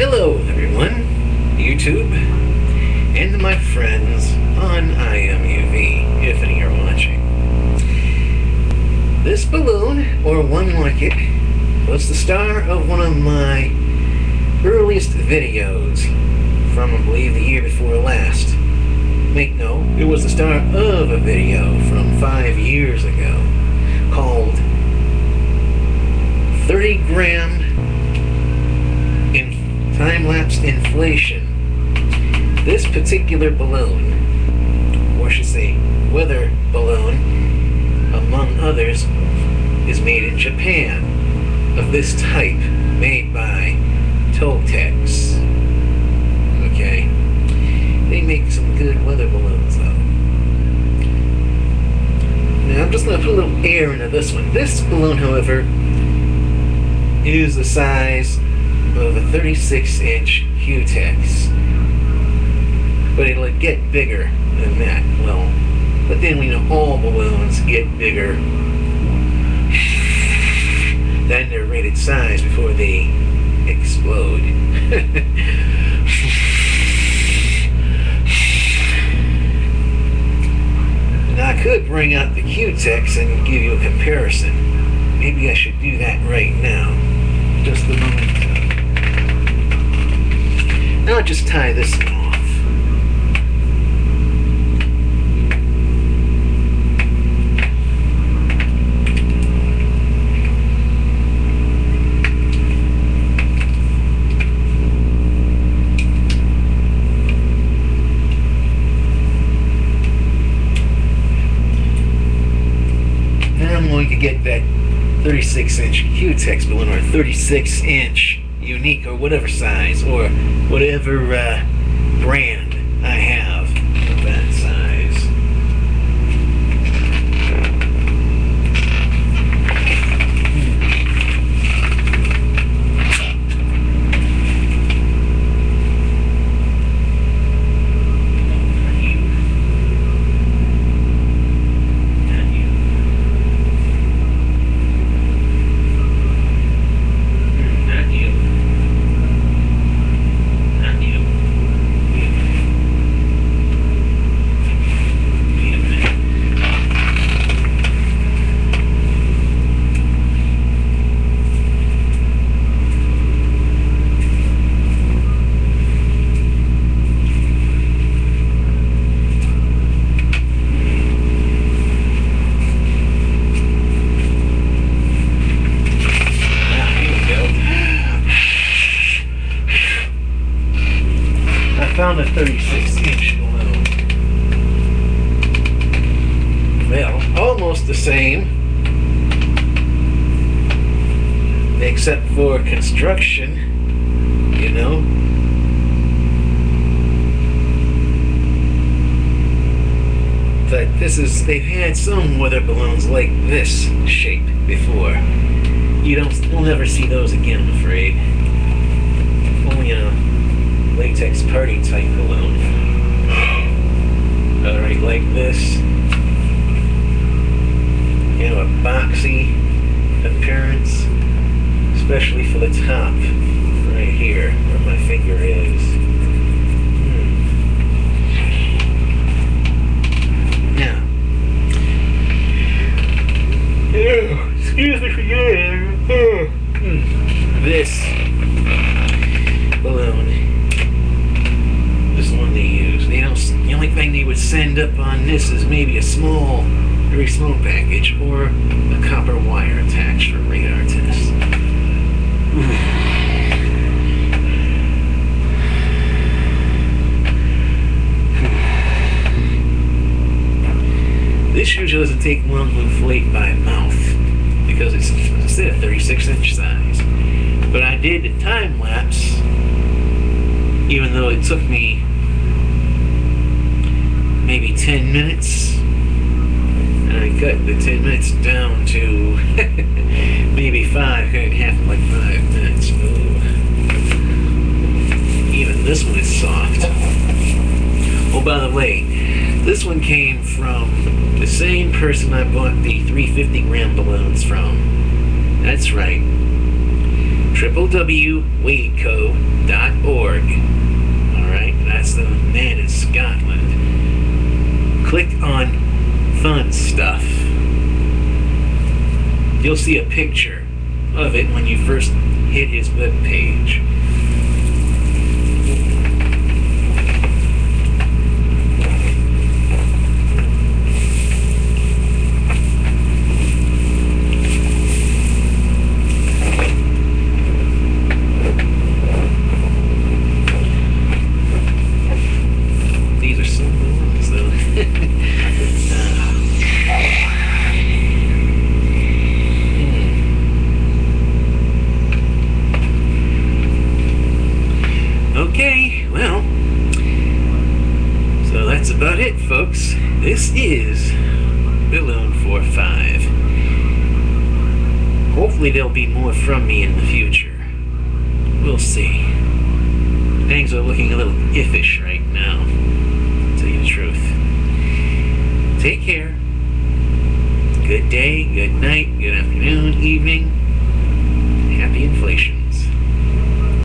Hello, everyone, YouTube, and my friends on IMVU, if any are watching. This balloon, or one like it, was the star of one of my earliest videos from, I believe, the year before last. Wait, no, it was the star of a video from five years ago called 30 gram time-lapse inflation. This particular balloon, or should say weather balloon, among others, is made in Japan of this type made by Totex. Okay. They make some good weather balloons though. Now I'm just gonna put a little air into this one. This balloon, however, is the size of a 36 inch Hutex. But it'll get bigger than that. Well, but then we know all balloons get bigger than their rated size before they explode. I could bring out the Q-Tex and give you a comparison. Maybe I should do that right now. Just a moment. Now just tie this off. Now I'm going to get that 36 inch Q-Tex balloon or 36 inch unique or whatever size or whatever uh, brand I have of that size. Not you. Not you. Wait a minute. Ah, here we go. Found a 36 inch balloon. Well, almost the same. Except for construction, you know. But this is, they've had some weather balloons like this shape before. You don't, we'll never see those again, I'm afraid. Latex party type balloon. Alright, like this. You know, a boxy appearance, especially for the top, right here, where my finger is. Hmm. Excuse me for yawning. Hmm. This balloon is the one they use. They don't. The only thing they would send up on this is maybe a small, very small package or a copper wire attached for radar tests. This usually doesn't take long to inflate by mouth because it's, it's a 36 inch size. But I did a time lapse, even though it took me maybe 10 minutes. And I cut the 10 minutes down to maybe five, half like five minutes. Ooh. Even this one is soft. Oh, by the way, this one came from the same person I bought the 350 gram balloons from. That's right. www.wadeco.org. Alright, that's the man in Scotland. Click on fun stuff. You'll see a picture of it when you first hit his web page. These are some ones though. Hmm. Okay, well, so that's about it, folks. This is Balloon 45. Hopefully, there'll be more from me in the future. We'll see. Things are looking a little iffish right now,